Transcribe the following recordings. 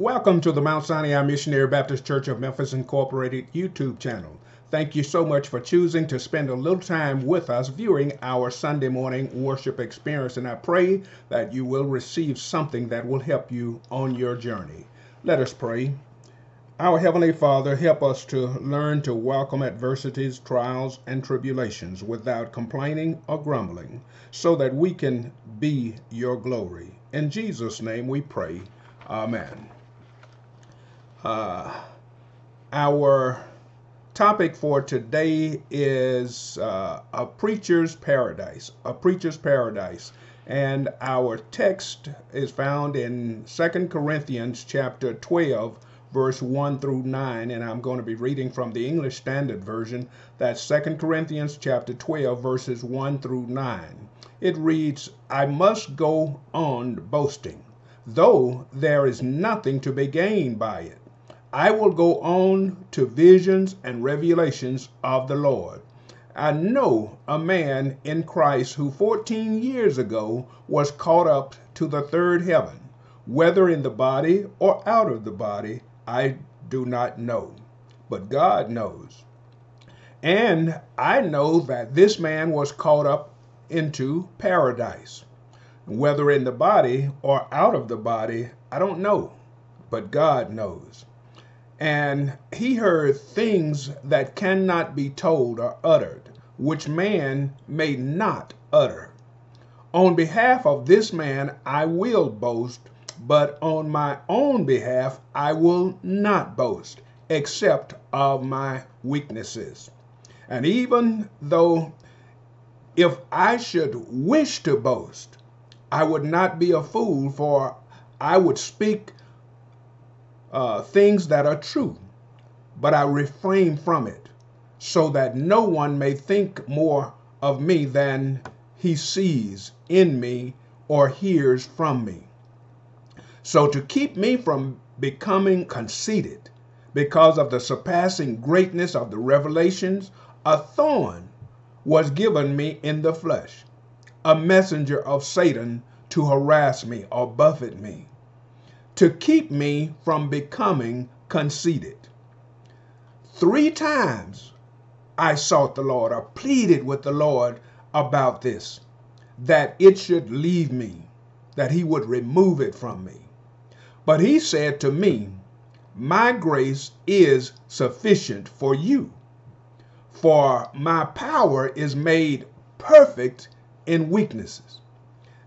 Welcome to the Mount Sinai Missionary Baptist Church of Memphis Incorporated YouTube channel. Thank you so much for choosing to spend a little time with us viewing our Sunday morning worship experience, and I pray that you will receive something that will help you on your journey. Let us pray. Our Heavenly Father, help us to learn to welcome adversities, trials, and tribulations without complaining or grumbling, so that we can be your glory. In Jesus' name we pray. Amen. Uh, our topic for today is uh, a preacher's paradise. A preacher's paradise. And our text is found in Second Corinthians chapter 12, verse 1 through 9. And I'm going to be reading from the English Standard Version. That's Second Corinthians chapter 12, verses 1 through 9. It reads, I must go on boasting, though there is nothing to be gained by it. I will go on to visions and revelations of the Lord. I know a man in Christ who 14 years ago was caught up to the third heaven. Whether in the body or out of the body, I do not know, but God knows. And I know that this man was caught up into paradise. Whether in the body or out of the body, I don't know, but God knows and he heard things that cannot be told or uttered, which man may not utter. On behalf of this man I will boast, but on my own behalf I will not boast, except of my weaknesses. And even though if I should wish to boast, I would not be a fool, for I would speak uh, things that are true, but I refrain from it so that no one may think more of me than he sees in me or hears from me. So, to keep me from becoming conceited because of the surpassing greatness of the revelations, a thorn was given me in the flesh, a messenger of Satan to harass me or buffet me to keep me from becoming conceited. Three times I sought the Lord or pleaded with the Lord about this, that it should leave me, that he would remove it from me. But he said to me, My grace is sufficient for you, for my power is made perfect in weaknesses.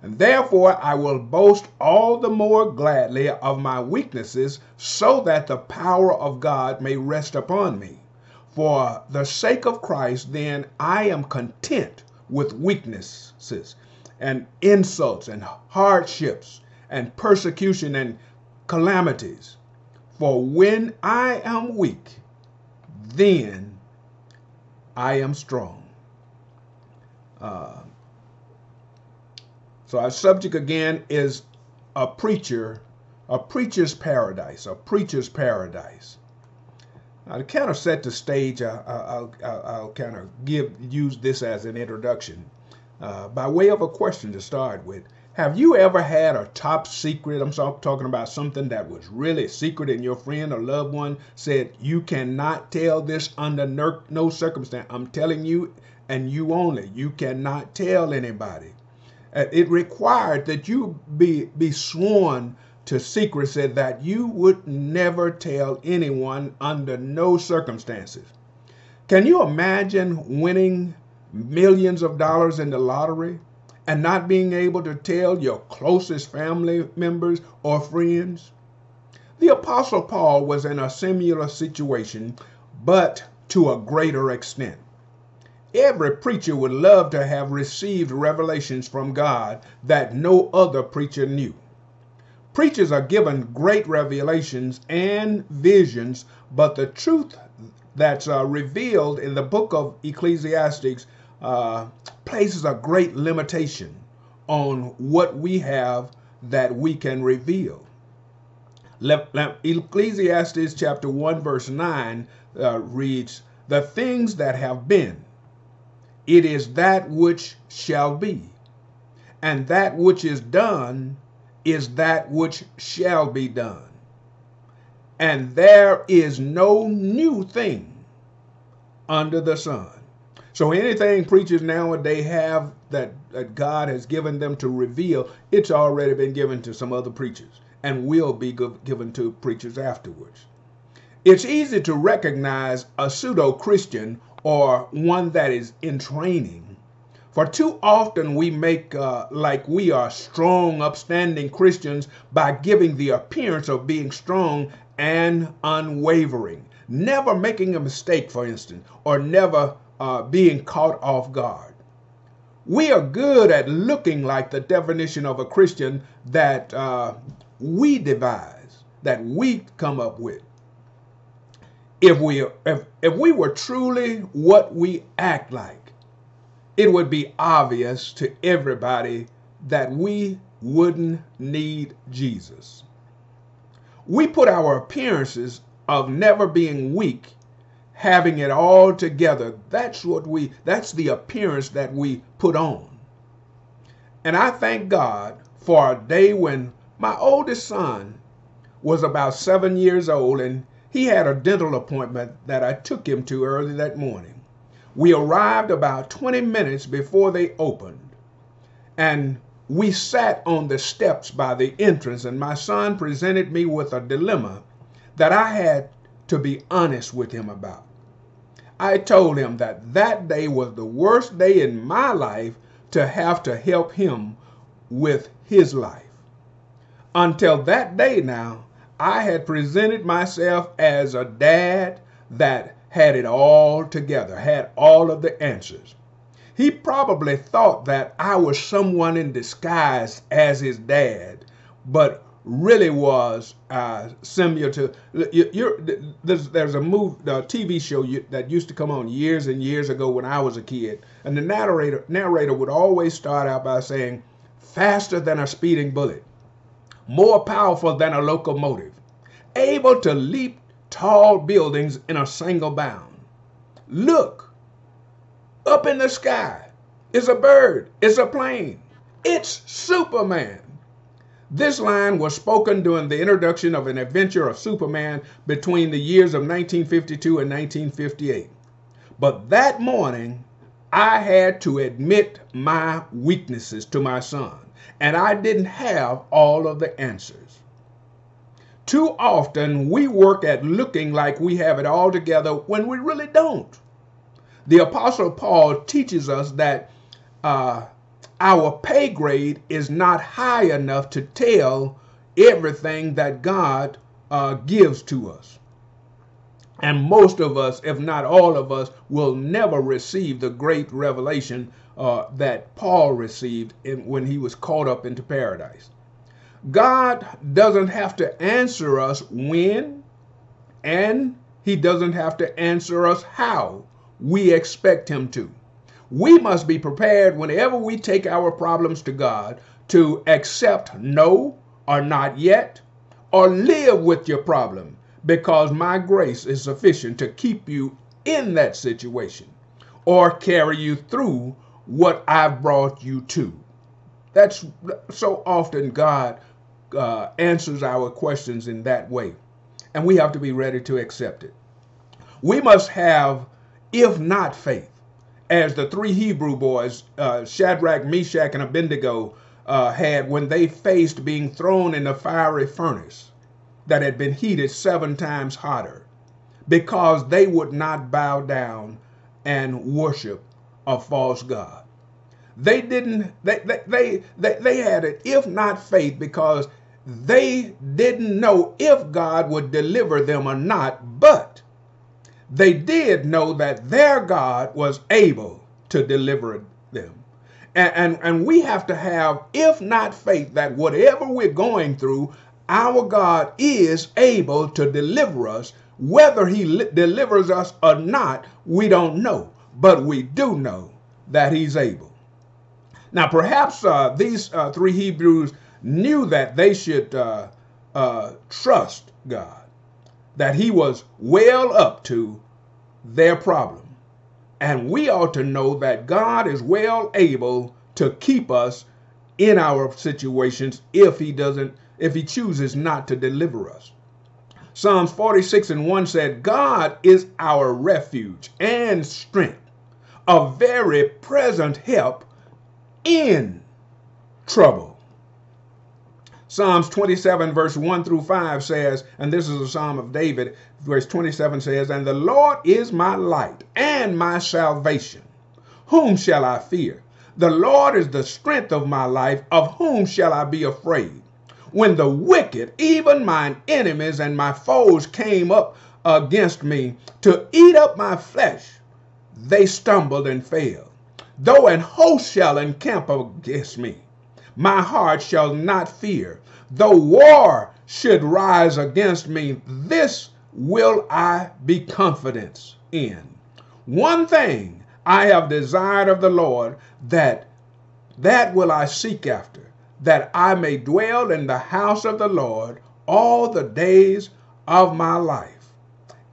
And therefore I will boast all the more gladly of my weaknesses, so that the power of God may rest upon me. For the sake of Christ, then I am content with weaknesses and insults and hardships and persecution and calamities. For when I am weak, then I am strong. Uh, so our subject again is a preacher, a preacher's paradise, a preacher's paradise. Now to kind of set the stage, I, will I'll, I'll kind of give use this as an introduction uh, by way of a question to start with. Have you ever had a top secret? I'm talking about something that was really secret, and your friend or loved one said you cannot tell this under no circumstance. I'm telling you, and you only. You cannot tell anybody. Uh, it required that you be, be sworn to secrecy that you would never tell anyone under no circumstances. Can you imagine winning millions of dollars in the lottery and not being able to tell your closest family members or friends? The Apostle Paul was in a similar situation, but to a greater extent. Every preacher would love to have received revelations from God that no other preacher knew. Preachers are given great revelations and visions, but the truth that's uh, revealed in the book of Ecclesiastes uh, places a great limitation on what we have that we can reveal. Le- Le- Ecclesiastes chapter 1, verse 9 uh, reads, The things that have been it is that which shall be. And that which is done is that which shall be done. and there is no new thing under the sun. So anything preachers nowadays have that, that God has given them to reveal, it's already been given to some other preachers and will be given to preachers afterwards. It's easy to recognize a pseudo Christian or one that is in training. For too often we make uh, like we are strong, upstanding Christians by giving the appearance of being strong and unwavering, never making a mistake, for instance, or never uh, being caught off guard. We are good at looking like the definition of a Christian that uh, we devise, that we come up with. If we if, if we were truly what we act like, it would be obvious to everybody that we wouldn't need Jesus. We put our appearances of never being weak having it all together. That's what we, that's the appearance that we put on. And I thank God for a day when my oldest son was about seven years old and he had a dental appointment that I took him to early that morning. We arrived about 20 minutes before they opened. And we sat on the steps by the entrance, and my son presented me with a dilemma that I had to be honest with him about. I told him that that day was the worst day in my life to have to help him with his life. Until that day now, I had presented myself as a dad that had it all together, had all of the answers. He probably thought that I was someone in disguise as his dad, but really was uh, similar to you, there's, there's a a TV show you, that used to come on years and years ago when I was a kid, and the narrator narrator would always start out by saying, "Faster than a speeding bullet, more powerful than a locomotive, able to leap tall buildings in a single bound. Look, up in the sky is a bird, it's a plane, it's Superman." This line was spoken during the introduction of an adventure of Superman between the years of 1952 and 1958. But that morning, I had to admit my weaknesses to my son, and I didn't have all of the answers. Too often, we work at looking like we have it all together when we really don't. The Apostle Paul teaches us that uh, our pay grade is not high enough to tell everything that God uh, gives to us. And most of us, if not all of us, will never receive the great revelation uh, that Paul received in, when he was caught up into paradise. God doesn't have to answer us when, and he doesn't have to answer us how we expect him to. We must be prepared whenever we take our problems to God to accept no or not yet or live with your problem because my grace is sufficient to keep you in that situation or carry you through what I've brought you to. That's so often God uh, answers our questions in that way, and we have to be ready to accept it. We must have, if not faith, as the three Hebrew boys, uh, Shadrach, Meshach, and Abednego, uh, had when they faced being thrown in the fiery furnace that had been heated seven times hotter because they would not bow down and worship a false God. They didn't, they, they, they, they, had it, if not faith, because they didn't know if God would deliver them or not, but they did know that their God was able to deliver them. And, and, and, we have to have, if not faith, that whatever we're going through, our God is able to deliver us. Whether He li- delivers us or not, we don't know. But we do know that He's able. Now, perhaps uh, these uh, three Hebrews knew that they should uh, uh trust God that he was well up to their problem. And we ought to know that God is well able to keep us in our situations if he doesn't if he chooses not to deliver us. Psalms 46 and 1 said, God is our refuge and strength, a very present help in trouble. Psalms 27, verse 1 through 5 says, and this is a psalm of David, verse 27 says, And the Lord is my light and my salvation. Whom shall I fear? The Lord is the strength of my life. Of whom shall I be afraid? When the wicked, even mine enemies and my foes, came up against me to eat up my flesh, they stumbled and fell. Though an host shall encamp against me, my heart shall not fear. Though war should rise against me, this will I be confident in. One thing I have desired of the Lord, that that will I seek after that I may dwell in the house of the Lord all the days of my life,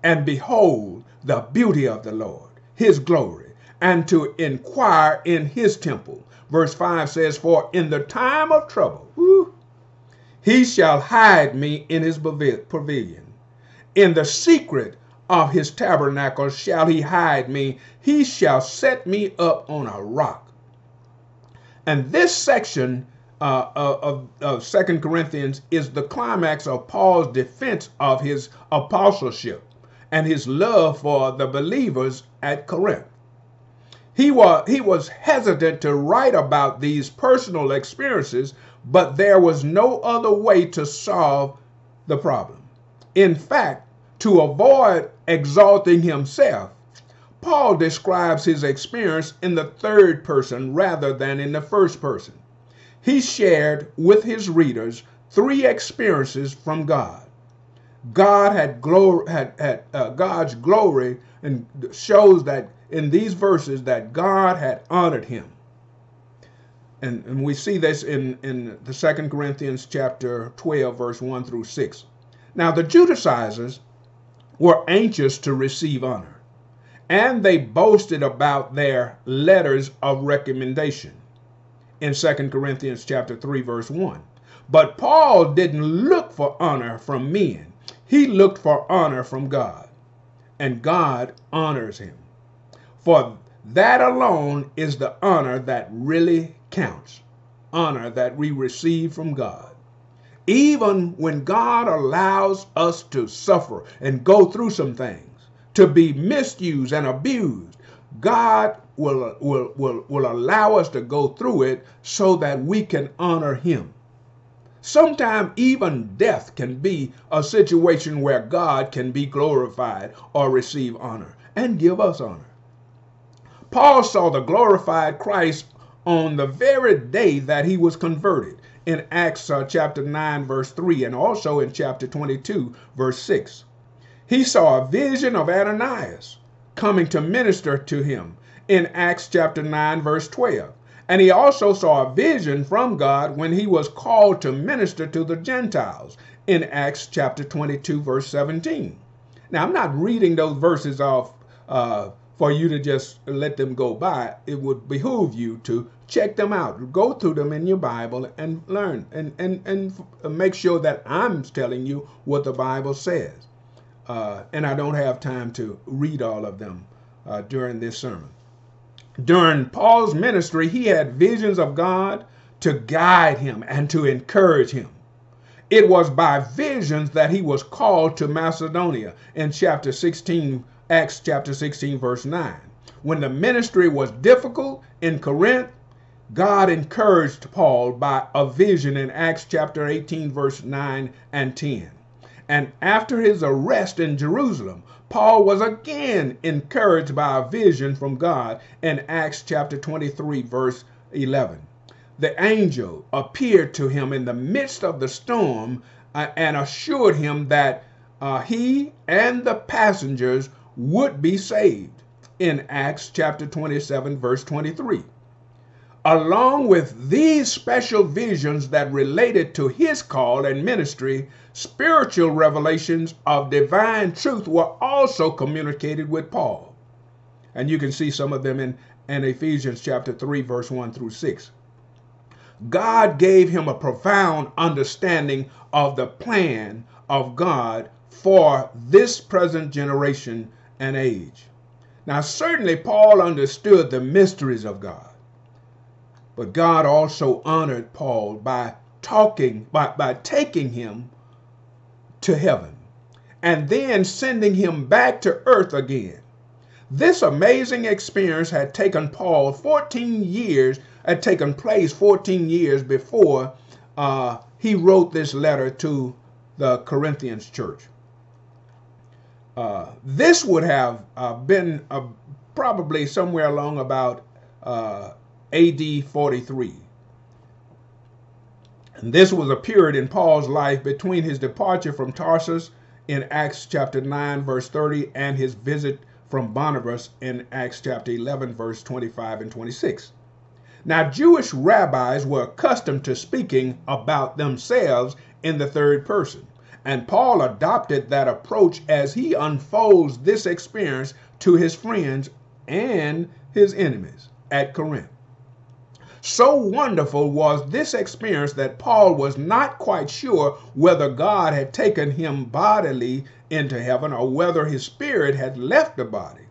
and behold the beauty of the Lord, his glory, and to inquire in his temple. Verse 5 says, For in the time of trouble, he shall hide me in his pavilion. In the secret of his tabernacle shall he hide me. He shall set me up on a rock. And this section uh, of, of Second Corinthians is the climax of Paul's defense of his apostleship and his love for the believers at Corinth. He was, he was hesitant to write about these personal experiences, but there was no other way to solve the problem. In fact, to avoid exalting himself, Paul describes his experience in the third person rather than in the first person he shared with his readers three experiences from God. God had, glory, had, had uh, God's glory and shows that in these verses that God had honored him. And, and we see this in, in the Second Corinthians chapter 12, verse 1 through 6. Now the Judaizers were anxious to receive honor, and they boasted about their letters of recommendation in 2 Corinthians chapter 3 verse 1. But Paul didn't look for honor from men. He looked for honor from God. And God honors him. For that alone is the honor that really counts. Honor that we receive from God. Even when God allows us to suffer and go through some things, to be misused and abused, God will, will, will, will allow us to go through it so that we can honor him. Sometimes even death can be a situation where God can be glorified or receive honor and give us honor. Paul saw the glorified Christ on the very day that he was converted in Acts uh, chapter 9, verse 3, and also in chapter 22, verse 6. He saw a vision of Ananias coming to minister to him in Acts chapter 9, verse 12. And he also saw a vision from God when he was called to minister to the Gentiles in Acts chapter 22, verse 17. Now, I'm not reading those verses off uh, for you to just let them go by. It would behoove you to check them out, go through them in your Bible and learn and, and, and make sure that I'm telling you what the Bible says. Uh, and I don't have time to read all of them uh, during this sermon. During Paul's ministry, he had visions of God to guide him and to encourage him. It was by visions that he was called to Macedonia in chapter 16, Acts chapter 16, verse 9. When the ministry was difficult in Corinth, God encouraged Paul by a vision in Acts chapter 18, verse 9 and 10. And after his arrest in Jerusalem, Paul was again encouraged by a vision from God in Acts chapter 23, verse 11. The angel appeared to him in the midst of the storm uh, and assured him that uh, he and the passengers would be saved in Acts chapter 27, verse 23. Along with these special visions that related to his call and ministry, spiritual revelations of divine truth were also communicated with Paul. And you can see some of them in, in Ephesians chapter 3, verse 1 through 6. God gave him a profound understanding of the plan of God for this present generation and age. Now, certainly, Paul understood the mysteries of God, but God also honored Paul by talking, by, by taking him to heaven and then sending him back to earth again. This amazing experience had taken Paul 14 years, had taken place 14 years before uh, he wrote this letter to the Corinthians church. Uh, this would have uh, been uh, probably somewhere along about uh, AD 43. And this was a period in Paul's life between his departure from Tarsus in Acts chapter 9, verse 30, and his visit from Barnabas in Acts chapter 11, verse 25 and 26. Now, Jewish rabbis were accustomed to speaking about themselves in the third person, and Paul adopted that approach as he unfolds this experience to his friends and his enemies at Corinth. So wonderful was this experience that Paul was not quite sure whether God had taken him bodily into heaven or whether his spirit had left the body.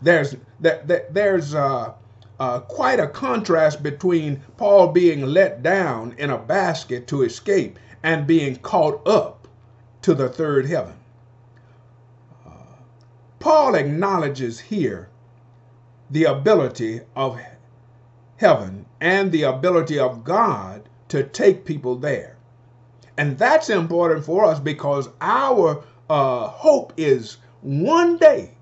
There's that, that there's uh, uh, quite a contrast between Paul being let down in a basket to escape and being caught up to the third heaven. Uh, Paul acknowledges here the ability of heaven and the ability of God to take people there. And that's important for us because our uh, hope is one day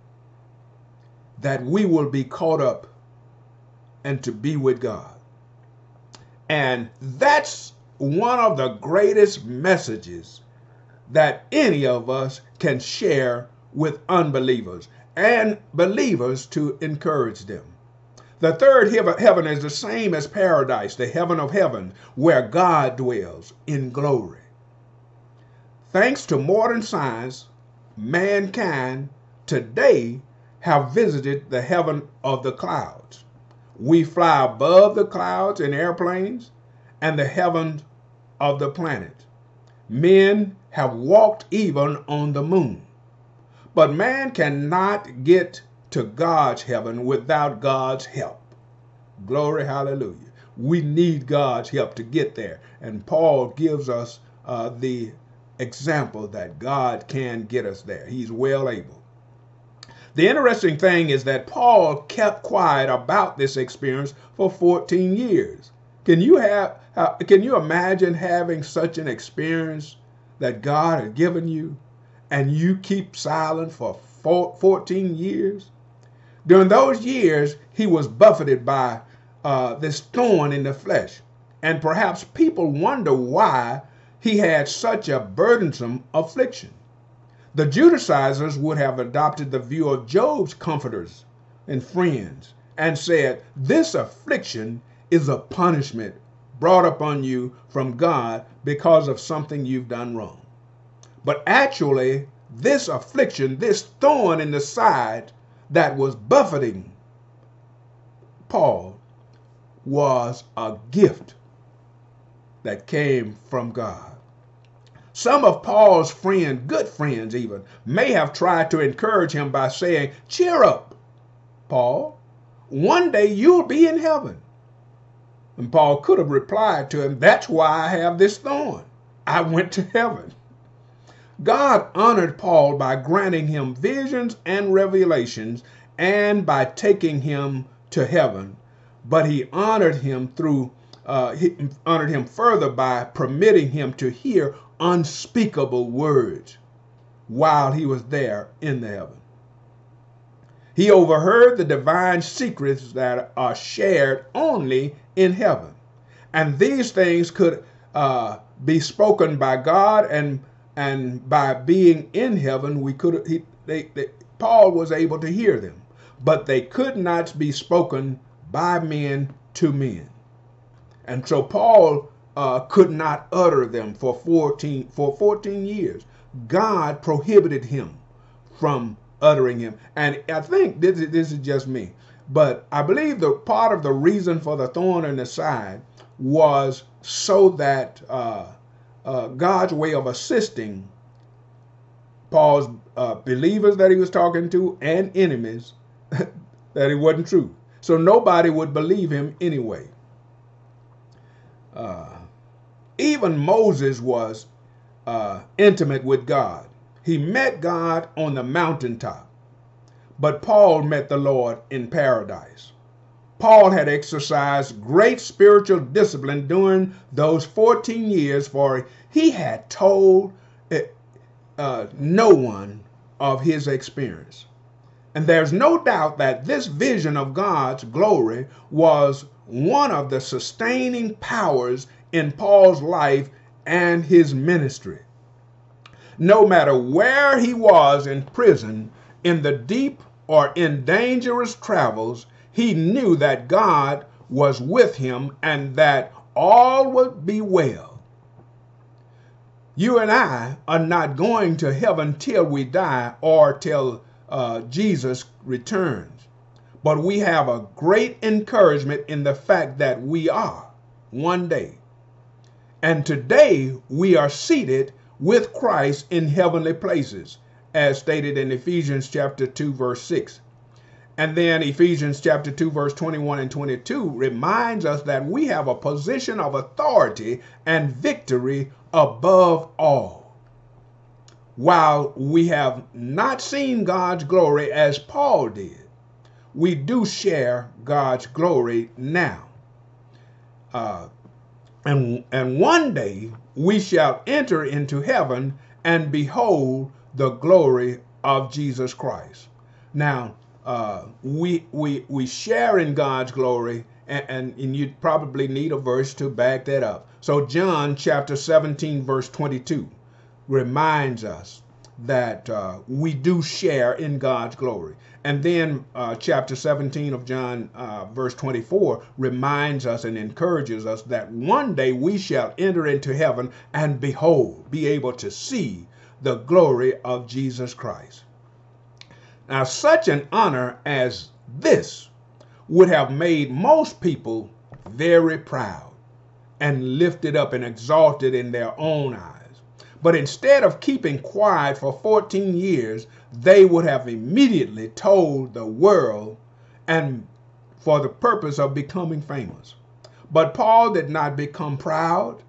that we will be caught up and to be with God. And that's one of the greatest messages that any of us can share with unbelievers and believers to encourage them. The third heaven is the same as paradise, the heaven of heaven, where God dwells in glory. Thanks to modern science, mankind today have visited the heaven of the clouds. We fly above the clouds in airplanes and the heavens of the planet. Men have walked even on the moon. But man cannot get to God's heaven without God's help. Glory, hallelujah. We need God's help to get there. And Paul gives us uh, the example that God can get us there. He's well able. The interesting thing is that Paul kept quiet about this experience for 14 years. Can you have uh, can you imagine having such an experience that God had given you and you keep silent for 14 years? During those years, he was buffeted by uh, this thorn in the flesh. And perhaps people wonder why he had such a burdensome affliction. The Judaizers would have adopted the view of Job's comforters and friends and said, This affliction is a punishment brought upon you from God because of something you've done wrong. But actually, this affliction, this thorn in the side, that was buffeting Paul was a gift that came from God. Some of Paul's friends, good friends even, may have tried to encourage him by saying, Cheer up, Paul. One day you'll be in heaven. And Paul could have replied to him, That's why I have this thorn. I went to heaven. God honored Paul by granting him visions and revelations and by taking him to heaven, but he honored him through uh, he honored him further by permitting him to hear unspeakable words while he was there in the heaven. He overheard the divine secrets that are shared only in heaven. And these things could uh, be spoken by God and and by being in heaven, we could he, they, they, Paul was able to hear them, but they could not be spoken by men to men, and so Paul uh, could not utter them for 14 for 14 years. God prohibited him from uttering him, and I think this is, this is just me, but I believe the part of the reason for the thorn in the side was so that. Uh, uh, God's way of assisting Paul's uh, believers that he was talking to and enemies that it wasn't true. So nobody would believe him anyway. Uh, even Moses was uh, intimate with God. He met God on the mountaintop, but Paul met the Lord in paradise. Paul had exercised great spiritual discipline during those 14 years, for he had told eh, uh, no one of his experience. And there's no doubt that this vision of God's glory was one of the sustaining powers in Paul's life and his ministry. No matter where he was in prison, in the deep or in dangerous travels, he knew that God was with him and that all would be well. You and I are not going to heaven till we die or till uh, Jesus returns. But we have a great encouragement in the fact that we are one day. And today we are seated with Christ in heavenly places, as stated in Ephesians chapter 2, verse 6. And then Ephesians chapter 2, verse 21 and 22 reminds us that we have a position of authority and victory above all. While we have not seen God's glory as Paul did, we do share God's glory now. Uh, and, and one day we shall enter into heaven and behold the glory of Jesus Christ. Now, uh, we, we, we share in God's glory, and, and, and you probably need a verse to back that up. So, John chapter 17, verse 22 reminds us that uh, we do share in God's glory. And then uh, chapter 17 of John, uh, verse 24, reminds us and encourages us that one day we shall enter into heaven and behold, be able to see the glory of Jesus Christ. Now, such an honor as this would have made most people very proud and lifted up and exalted in their own eyes. But instead of keeping quiet for 14 years, they would have immediately told the world and for the purpose of becoming famous. But Paul did not become proud.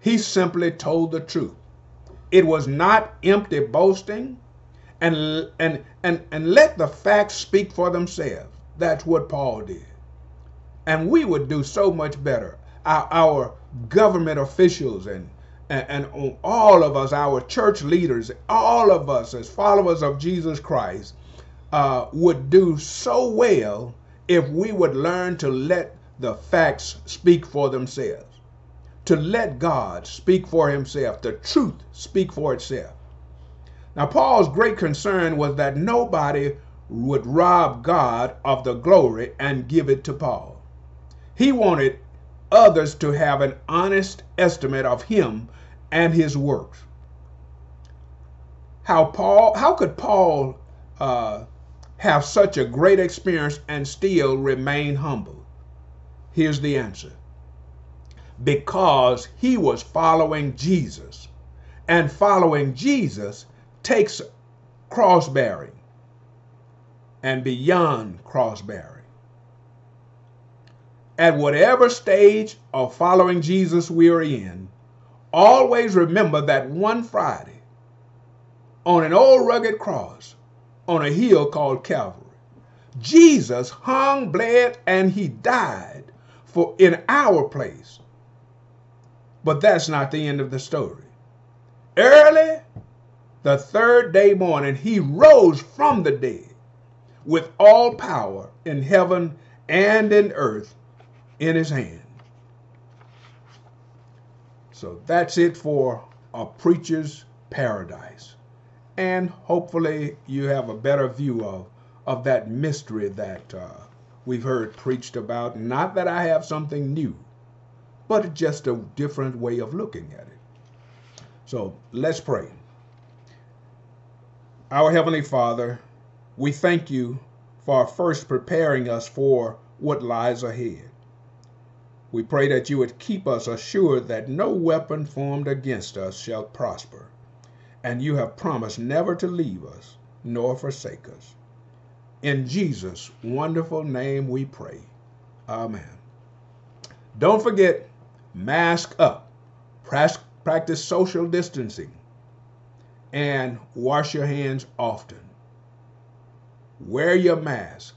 He simply told the truth. It was not empty boasting and and and and let the facts speak for themselves. That's what Paul did. And we would do so much better. Our, our government officials and, and all of us, our church leaders, all of us as followers of Jesus Christ, uh, would do so well if we would learn to let the facts speak for themselves, to let God speak for Himself, the truth speak for itself. Now, Paul's great concern was that nobody would rob God of the glory and give it to Paul. He wanted others to have an honest estimate of him and his works. How Paul? How could Paul uh, have such a great experience and still remain humble? Here's the answer: because he was following Jesus, and following Jesus takes cross bearing and beyond cross bearing. At whatever stage of following Jesus we are in, always remember that one Friday on an old rugged cross on a hill called Calvary, Jesus hung, bled, and he died for in our place. But that's not the end of the story. Early the third day morning, he rose from the dead with all power in heaven and in earth in his hand. So that's it for a preacher's paradise. And hopefully you have a better view of, of that mystery that uh, we've heard preached about. Not that I have something new, but just a different way of looking at it. So let's pray. Our Heavenly Father, we thank you for first preparing us for what lies ahead. We pray that you would keep us assured that no weapon formed against us shall prosper, and you have promised never to leave us nor forsake us. In Jesus' wonderful name we pray. Amen. Don't forget, mask up, practice social distancing, and wash your hands often. Wear your mask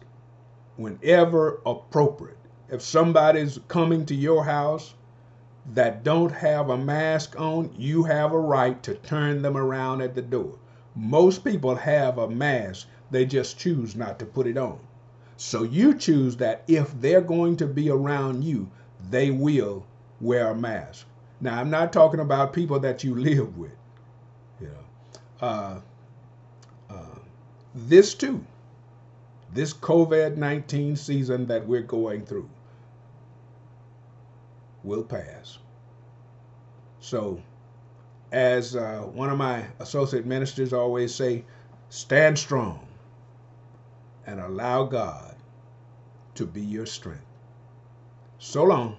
whenever appropriate. If somebody's coming to your house that don't have a mask on, you have a right to turn them around at the door. Most people have a mask, they just choose not to put it on. So you choose that if they're going to be around you, they will wear a mask. Now, I'm not talking about people that you live with. Uh, uh, this too, this COVID 19 season that we're going through will pass. So, as uh, one of my associate ministers always say, stand strong and allow God to be your strength. So long.